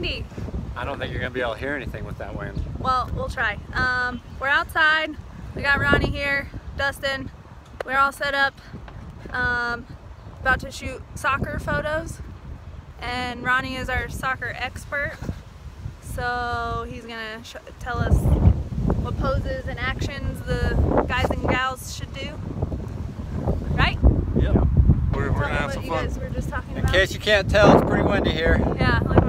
windy. I don't think you're gonna be able to hear anything with that wind. Well, we'll try. Um, we're outside. We got Ronnie here, Dustin. We're all set up. Um, about to shoot soccer photos. And Ronnie is our soccer expert. So he's gonna tell us what poses and actions the guys and gals should do. Right? Yep. We're, we're gonna have some fun. In about. case you can't tell, it's pretty windy here. Yeah, look